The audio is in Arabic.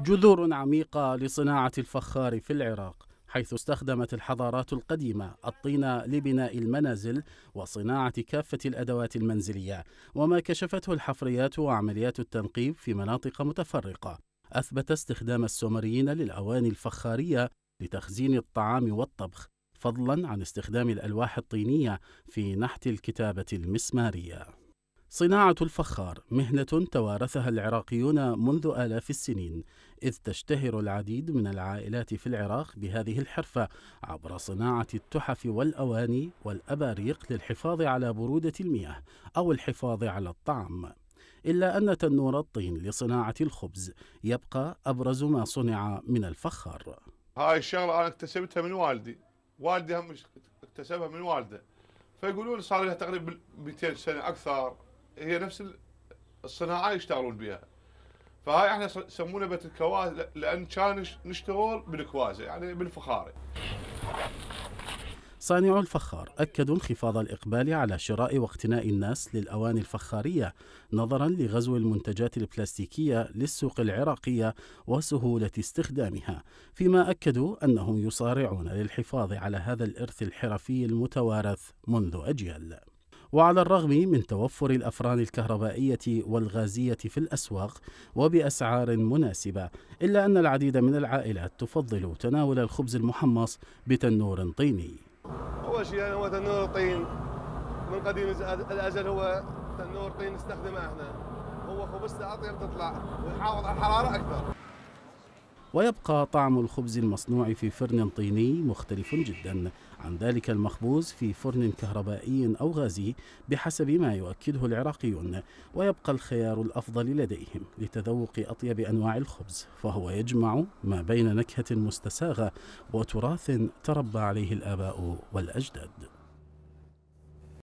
جذور عميقة لصناعة الفخار في العراق حيث استخدمت الحضارات القديمة الطين لبناء المنازل وصناعة كافة الأدوات المنزلية وما كشفته الحفريات وعمليات التنقيب في مناطق متفرقة. أثبت استخدام السومريين للأواني الفخارية لتخزين الطعام والطبخ فضلا عن استخدام الألواح الطينية في نحت الكتابة المسمارية. صناعة الفخار مهنة توارثها العراقيون منذ آلاف السنين، إذ تشتهر العديد من العائلات في العراق بهذه الحرفة عبر صناعة التحف والأواني والأباريق للحفاظ على برودة المياه أو الحفاظ على الطعام. إلا أن تنور الطين لصناعة الخبز يبقى أبرز ما صنع من الفخار. هاي الشغلة أنا اكتسبتها من والدي، والدي هم اكتسبها من والده. فيقولون صار لها تقريبا 200 سنة أكثر هي نفس الصناعة يشتغلون بها فهاي إحنا يسمونها بيت الكواز لأن كان نشتغل بالكوازة يعني بالفخاري. صانعو الفخار أكدوا انخفاض الإقبال على شراء واقتناء الناس للأواني الفخارية نظرا لغزو المنتجات البلاستيكية للسوق العراقية وسهولة استخدامها فيما أكدوا أنهم يصارعون للحفاظ على هذا الإرث الحرفي المتوارث منذ أجيال. وعلى الرغم من توفر الأفران الكهربائية والغازية في الأسواق وبأسعار مناسبة إلا أن العديد من العائلات تفضل تناول الخبز المحمص بتنور طيني. أول شيء هو تنور طين من قديم الأزل هو تنور طين نستخدمه إحنا هو خبزته اطيب تطلع ويحافظ على الحرارة أكثر. ويبقى طعم الخبز المصنوع في فرن طيني مختلف جدا عن ذلك المخبوز في فرن كهربائي أو غازي بحسب ما يؤكده العراقيون ويبقى الخيار الأفضل لديهم لتذوق أطيب أنواع الخبز فهو يجمع ما بين نكهة مستساغة وتراث تربى عليه الآباء والأجداد.